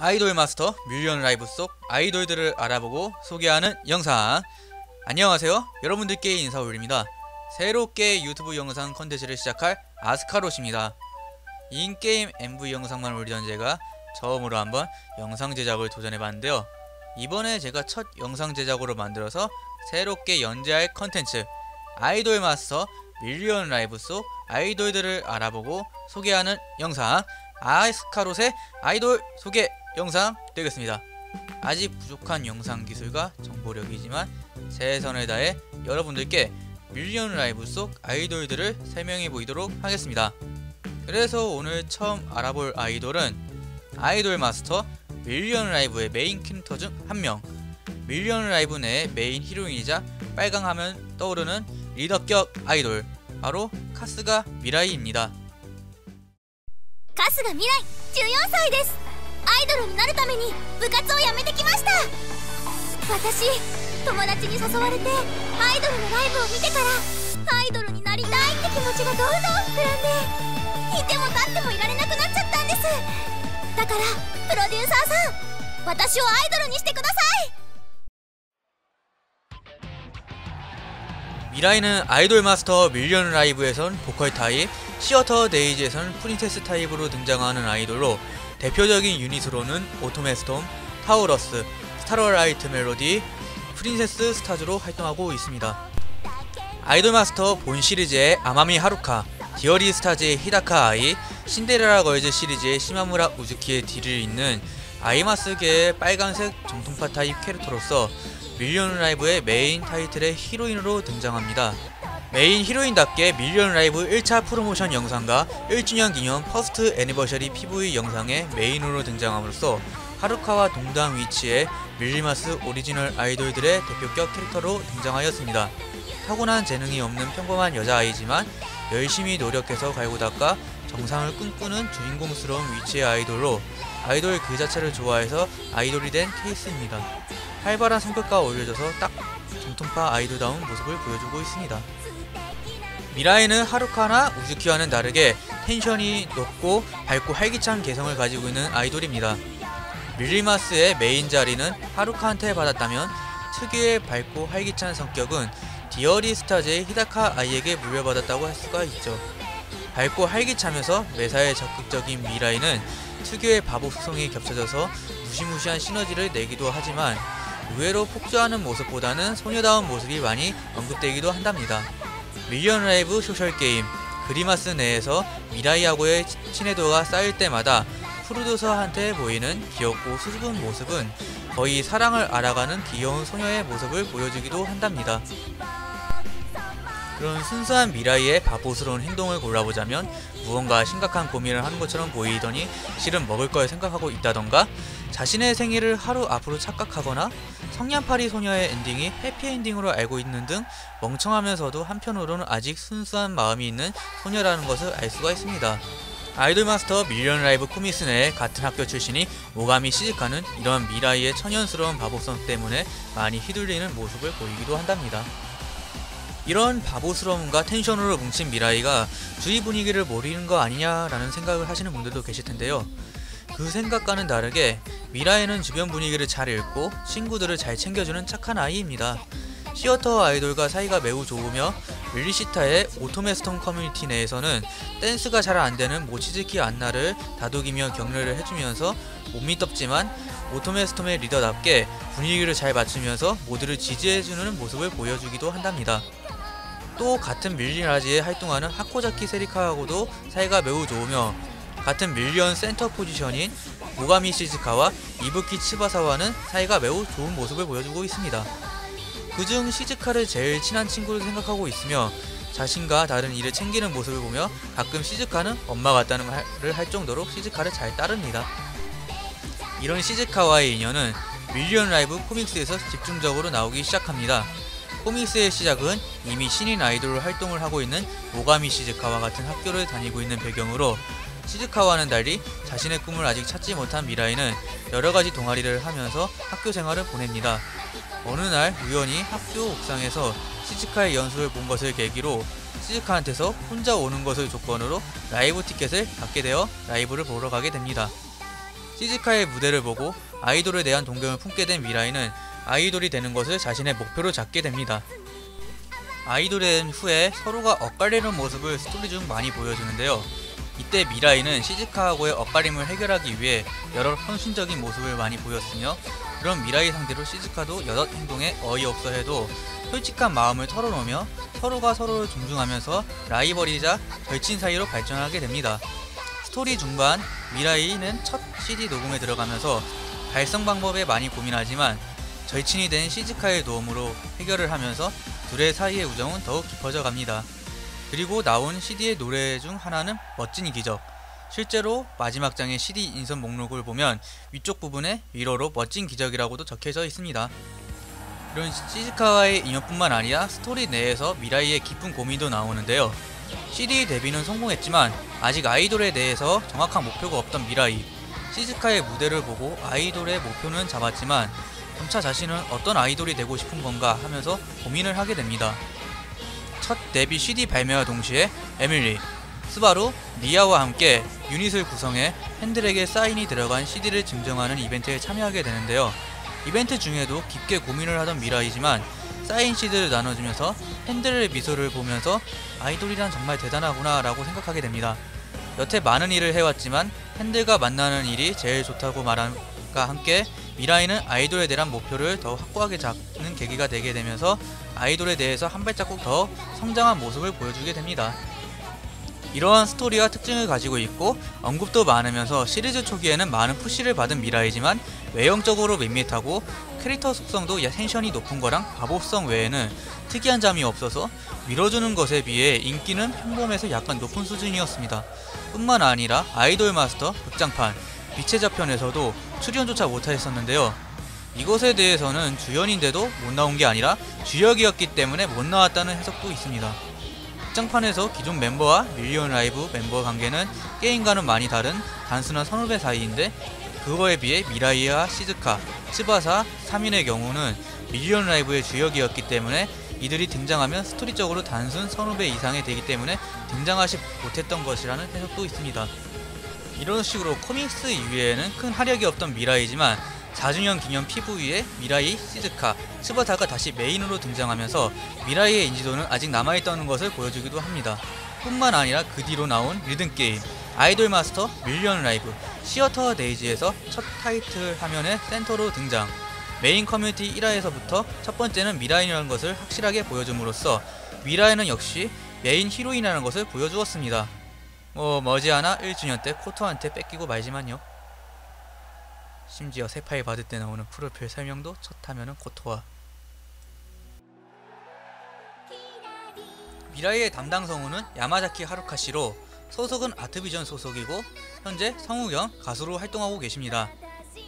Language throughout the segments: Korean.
아이돌 마스터 밀리언 라이브 속 아이돌들을 알아보고 소개하는 영상. 안녕하세요. 여러분들께 인사 올립니다. 새롭게 유튜브 영상 컨텐츠를 시작할 아스카롯입니다. in-game MV 영상만 올리던 제가 처음으로 한번 영상 제작을 도전해봤는데요. 이번에 제가 첫 영상 제작으로 만들어서 새롭게 연재할 컨텐츠 아이돌 마스터 밀리언 라이브 속 아이돌들을 알아보고 소개하는 영상 아스카롯의 아이돌 소개 영상 되겠습니다. 아직 부족한 영상 기술과 정보력이지만 최선을 다해 여러분들께 밀리언 라이브 속 아이돌들을 설명해 보이도록 하겠습니다. 그래서 오늘 처음 알아볼 아이돌은 아이돌 마스터 밀리언 라이브의 메인 캐릭터 중 한 명, 밀리언 라이브 내의 메인 히로인이자 빨강 하면 떠오르는 리더격 아이돌, 바로 카스가 미라이입니다. 카스가 미라이, 14살です! アイドルになるために部活を辞めてきました私友達に誘われてアイドルのライブを見てからアイドルになりたいって気持ちがどんどん膨らんでいても立ってもいられなくなっちゃったんですだからプロデューサーさん私をアイドルにしてください 미라이는 아이돌 마스터 밀리언 라이브에선 보컬 타입, 시어터 데이지에선 프린세스 타입으로 등장하는 아이돌로 대표적인 유닛으로는 오토메스톰, 타우러스, 스타라이트 멜로디, 프린세스 스타즈로 활동하고 있습니다. 아이돌 마스터 본 시리즈의 아마미 하루카, 디어리 스타즈의 히다카 아이, 신데레라 걸즈 시리즈의 시마무라 우즈키의 뒤를 잇는 아이마스계의 빨간색 정통파 타입 캐릭터로서 밀리언 라이브의 메인 타이틀의 히로인으로 등장합니다. 메인 히로인답게 밀리언 라이브 1차 프로모션 영상과 1주년 기념 first anniversary PV 영상에 메인으로 등장함으로써 하루카와 동등 위치의 밀리마스 오리지널 아이돌들의 대표격 캐릭터로 등장하였습니다. 타고난 재능이 없는 평범한 여자아이지만 열심히 노력해서 갈고 닦아 정상을 꿈꾸는 주인공스러운 위치의 아이돌로 아이돌 그 자체를 좋아해서 아이돌이 된 케이스입니다. 활발한 성격과 어울려져서 딱 정통파 아이돌다운 모습을 보여주고 있습니다. 미라이는 하루카나 우즈키와는 다르게 텐션이 높고 밝고 활기찬 개성을 가지고 있는 아이돌입니다. 밀리마스의 메인 자리는 하루카한테 받았다면 특유의 밝고 활기찬 성격은 디어리 스타즈의 히다카 아이에게 물려받았다고 할 수가 있죠. 밝고 활기차면서 매사에 적극적인 미라이는 특유의 바보 속성이 겹쳐져서 무시무시한 시너지를 내기도 하지만 의외로 폭주하는 모습보다는 소녀다운 모습이 많이 언급되기도 한답니다. 밀리언 라이브 소셜게임 그리마스 내에서 미라이하고의 친해도가 쌓일 때마다 프로듀서한테 보이는 귀엽고 수줍은 모습은 거의 사랑을 알아가는 귀여운 소녀의 모습을 보여주기도 한답니다. 그런 순수한 미라이의 바보스러운 행동을 골라보자면 무언가 심각한 고민을 하는 것처럼 보이더니 실은 먹을 걸 생각하고 있다던가 자신의 생일을 하루 앞으로 착각하거나 성냥팔이 소녀의 엔딩이 해피엔딩으로 알고 있는 등 멍청하면서도 한편으로는 아직 순수한 마음이 있는 소녀라는 것을 알 수가 있습니다. 아이돌 마스터 밀리언 라이브 코믹스 내에 같은 학교 출신인 모가미 시즈카는 이런 미라이의 천연스러운 바보성 때문에 많이 휘둘리는 모습을 보이기도 한답니다. 이런 바보스러움과 텐션으로 뭉친 미라이가 주위 분위기를 모르는 거 아니냐라는 생각을 하시는 분들도 계실 텐데요. 그 생각과는 다르게 미라이는 주변 분위기를 잘 읽고 친구들을 잘 챙겨주는 착한 아이입니다. 시어터 아이돌과 사이가 매우 좋으며 밀리시타의 오토메스톰 커뮤니티 내에서는 댄스가 잘 안되는 모치즈키 안나를 다독이며 격려를 해주면서 몸이 덥지만 오토메스톰의 리더답게 분위기를 잘 맞추면서 모두를 지지해주는 모습을 보여주기도 한답니다. 또 같은 밀리라지에 활동하는 하코자키 세리카하고도 사이가 매우 좋으며 같은 밀리언 센터 포지션인 모가미 시즈카와 이부키 츠바사와는 사이가 매우 좋은 모습을 보여주고 있습니다. 그중 시즈카를 제일 친한 친구로 생각하고 있으며 자신과 다른 일을 챙기는 모습을 보며 가끔 시즈카는 엄마 같다는 말을 할 정도로 시즈카를 잘 따릅니다. 이런 시즈카와의 인연은 밀리언 라이브 코믹스에서 집중적으로 나오기 시작합니다. 코믹스의 시작은 이미 신인 아이돌로 활동을 하고 있는 모가미 시즈카와 같은 학교를 다니고 있는 배경으로 시즈카와는 달리 자신의 꿈을 아직 찾지 못한 미라이는 여러가지 동아리를 하면서 학교 생활을 보냅니다. 어느 날 우연히 학교 옥상에서 시즈카의 연습을 본 것을 계기로 시즈카한테서 혼자 오는 것을 조건으로 라이브 티켓을 받게 되어 라이브를 보러 가게 됩니다. 시즈카의 무대를 보고 아이돌에 대한 동경을 품게 된 미라이는 아이돌이 되는 것을 자신의 목표로 잡게 됩니다. 아이돌이 된 후에 서로가 엇갈리는 모습을 스토리 중 많이 보여주는데요. 이때 미라이는 시즈카하고의 엇갈림을 해결하기 위해 여러 헌신적인 모습을 많이 보였으며 그런 미라이 상대로 시즈카도 여럿 행동에 어이없어 해도 솔직한 마음을 털어놓으며 서로가 서로를 존중하면서 라이벌이자 절친 사이로 발전하게 됩니다. 스토리 중반 미라이는 첫 CD 녹음에 들어가면서 발성 방법에 많이 고민하지만 절친이 된 시즈카의 도움으로 해결을 하면서 둘의 사이의 우정은 더욱 깊어져 갑니다. 그리고 나온 CD의 노래 중 하나는 멋진 기적. 실제로 마지막 장의 CD 인선 목록을 보면 위쪽 부분에 일어로 멋진 기적이라고도 적혀져 있습니다. 이런 시즈카와의 인연뿐만 아니라 스토리 내에서 미라이의 깊은 고민도 나오는데요. CD 데뷔는 성공했지만 아직 아이돌에 대해서 정확한 목표가 없던 미라이. 시즈카의 무대를 보고 아이돌의 목표는 잡았지만 점차 자신은 어떤 아이돌이 되고 싶은 건가 하면서 고민을 하게 됩니다. 첫 데뷔 CD 발매와 동시에 에밀리, 스바루, 리아와 함께 유닛을 구성해 팬들에게 사인이 들어간 CD를 증정하는 이벤트에 참여하게 되는데요. 이벤트 중에도 깊게 고민을 하던 미라이지만 사인 CD를 나눠주면서 팬들의 미소를 보면서 아이돌이란 정말 대단하구나 라고 생각하게 됩니다. 여태 많은 일을 해왔지만 팬들과 만나는 일이 제일 좋다고 말함과 함께 미라이는 아이돌에 대한 목표를 더 확고하게 잡 는 계기가 되게 되면서 아이돌에 대해서 한 발자국 더 성장한 모습을 보여주게 됩니다. 이러한 스토리와 특징을 가지고 있고 언급도 많으면서 시리즈 초기에는 많은 push를 받은 미라이지만 외형적으로 밋밋하고 캐릭터 속성도 텐션이 높은 거랑 바보성 외에는 특이한 점이 없어서 밀어주는 것에 비해 인기는 평범해서 약간 높은 수준이었습니다. 뿐만 아니라 Idol Master 극장판 빛의 저편에서도 출연조차 못하였었는데요. 이것에 대해서는 주연인데도 못 나온 게 아니라 주역이었기 때문에 못 나왔다는 해석도 있습니다. 극장판에서 기존 멤버와 Million Live 멤버 관계는 게임과는 많이 다른 단순한 선후배 사이인데 그거에 비해 미라이와 시즈카, 츠바사, 3인의 경우는 Million Live의 주역이었기 때문에 이들이 등장하면 스토리적으로 단순 선후배 이상이 되기 때문에 등장하지 못했던 것이라는 해석도 있습니다. 이런 식으로 코믹스 이외에는 큰 활약이 없던 미라이지만 4주년 기념 PV에 미라이, 시즈카, 츠바사가 다시 메인으로 등장하면서 미라이의 인지도는 아직 남아있다는 것을 보여주기도 합니다. 뿐만 아니라 그 뒤로 나온 리듬게임, Idol Master, Million Live, Theater Days에서 첫 타이틀 화면의 센터로 등장 메인 커뮤니티 1화에서부터 첫 번째는 미라이라는 것을 확실하게 보여줌으로써 미라이는 역시 메인 히로인이라는 것을 보여주었습니다. 뭐 머지않아 1주년 때 코토하한테 뺏기고 말지만요. 심지어 새 파일 받을 때 나오는 프로필 설명도 첫 화면은 코토하 미라이의 담당 성우는 야마자키 하루카 씨로 소속은 Arts Vision 소속이고 현재 성우 겸 가수로 활동하고 계십니다.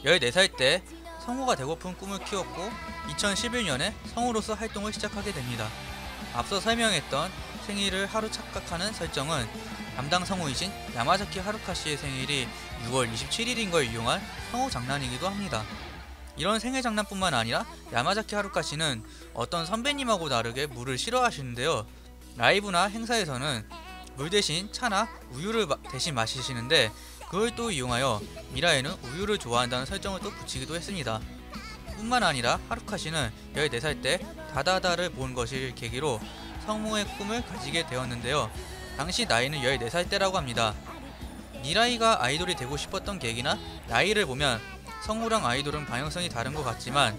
14살 때 성우가 되고픈 꿈을 키웠고 2011년에 성우로서 활동을 시작하게 됩니다. 앞서 설명했던 생일을 하루 착각하는 설정은 담당 성우이신 야마자키 하루카시의 생일이 6월 27일인 걸 이용한 성우 장난이기도 합니다. 이런 생일 장난뿐만 아니라 야마자키 하루카시는 어떤 선배님하고 다르게 물을 싫어하시는데요. 라이브나 행사에서는 물 대신 차나 우유를 마- 대신 마시시는데 그걸 또 이용하여 미라에는 우유를 좋아한다는 설정을 또 붙이기도 했습니다. 뿐만 아니라 하루카시는 14살 때 다다다를 본 것을 계기로 성우의 꿈을 가지게 되었는데요. 당시 나이는 14살 때라고 합니다. 미라이가 아이돌이 되고 싶었던 계기나 나이를 보면 성우랑 아이돌은 방향성이 다른 것 같지만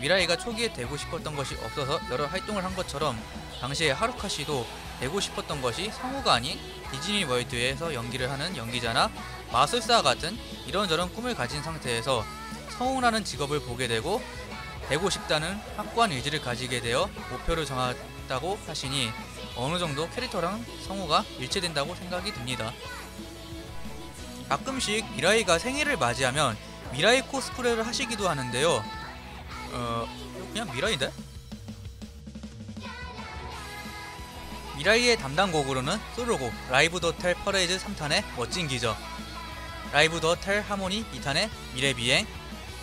미라이가 초기에 되고 싶었던 것이 없어서 여러 활동을 한 것처럼 당시에 하루카 씨도 되고 싶었던 것이 성우가 아닌 디즈니 월드에서 연기를 하는 연기자나 마술사 같은 이런저런 꿈을 가진 상태에서 성우라는 직업을 보게 되고 되고 싶다는 확고한 의지를 가지게 되어 목표를 정했다고 하시니 어느 정도 캐릭터랑 성우가 일치된다고 생각이 듭니다. 가끔씩 미라이가 생일을 맞이하면 미라이 코스프레를 하시기도 하는데요. 어, 그냥 미라이인데? 미라이의 담당 곡으로는 솔로곡 Live Theater Parade 3탄의 멋진 기적 Live Theater Harmony 2탄의 미래 비행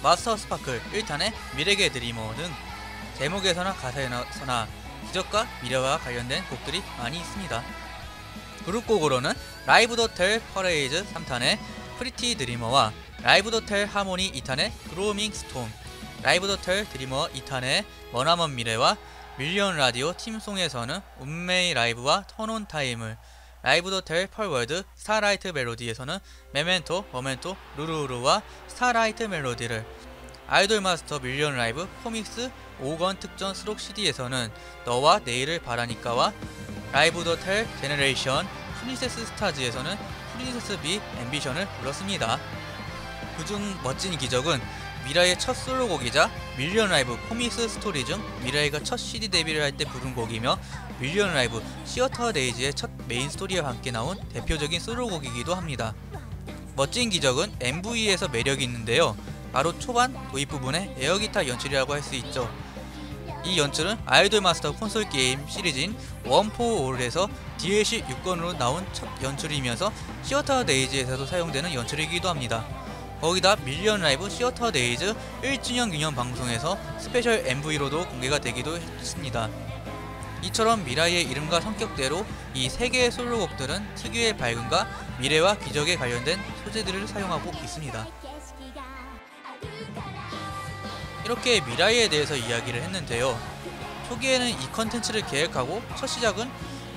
Master Sparkle 1탄의 미래계 Dreamer 등 제목에서나 가사에서나 기적과 미래와 관련된 곡들이 많이 있습니다. 그룹 곡으로는 Live Theater Parade 3탄의 Pretty Dreamer와 Live Theater Harmony 2탄의 Growing Storm Live Theater Dreamer 2탄의 머나먼 미래와 Million Radio 팀송에서는 UNMEI Live와 Turn On Time을 Live Theater Forward Starlight Melody에서는 Memento, Momento, 루루루와 Starlight Melody를 Idol Master Million Live 코믹스 5권 특전 수록 CD에서는 너와 내일을 바라니까와 Live Theater Generation Princess Stars에서는 Princess Be Ambitious를 불렀습니다. 그중 멋진 기적은 미라이의 첫 솔로곡이자 Million Live 코믹스 스토리 중 미라이가 첫 CD 데뷔를 할 때 부른 곡이며 Million Live Theater Days의 첫 메인 스토리와 함께 나온 대표적인 솔로곡이기도 합니다. 멋진 기적은 MV에서 매력이 있는데요. 바로 초반 도입 부분의 air guitar 연출이라고 할 수 있죠. 이 연출은 Idol Master 콘솔 게임 시리즈인 One For All에서 DLC 6권으로 나온 첫 연출이면서 Theater Days에서도 사용되는 연출이기도 합니다. 거기다 Million Live Theater Days 1주년 기념 방송에서 스페셜 MV로도 공개가 되기도 했습니다. 이처럼 미라이의 이름과 성격대로 이 세 개의 솔로곡들은 특유의 밝음과 미래와 기적에 관련된 소재들을 사용하고 있습니다. 이렇게 미라이에 대해서 이야기를 했는데요. 초기에는 이 컨텐츠를 계획하고 첫 시작은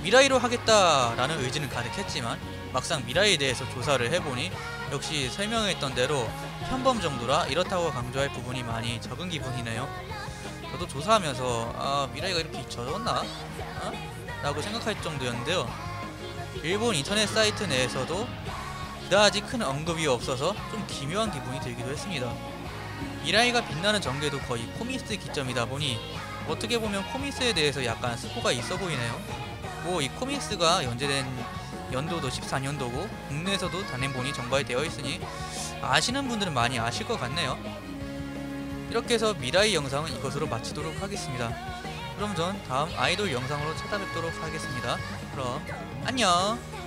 미라이로 하겠다라는 의지는 가득했지만 막상 미라이에 대해서 조사를 해보니 역시 설명했던 대로 평범 정도라 이렇다고 강조할 부분이 많이 적은 기분이네요. 저도 조사하면서 아 미라이가 이렇게 적었나? 어? 라고 생각할 정도였는데요. 일본 인터넷 사이트 내에서도 그다지 큰 언급이 없어서 좀 기묘한 기분이 들기도 했습니다. 미라이가 빛나는 전개도 거의 코믹스 기점이다 보니 어떻게 보면 코미스에 대해서 약간 스포가 있어 보이네요. 뭐 이 코믹스가 연재된 연도도 14년도고 국내에서도 단행본이 정발되어 있으니 아시는 분들은 많이 아실 것 같네요. 이렇게 해서 미라이 영상은 이것으로 마치도록 하겠습니다. 그럼 전 다음 아이돌 영상으로 찾아뵙도록 하겠습니다. 그럼 안녕!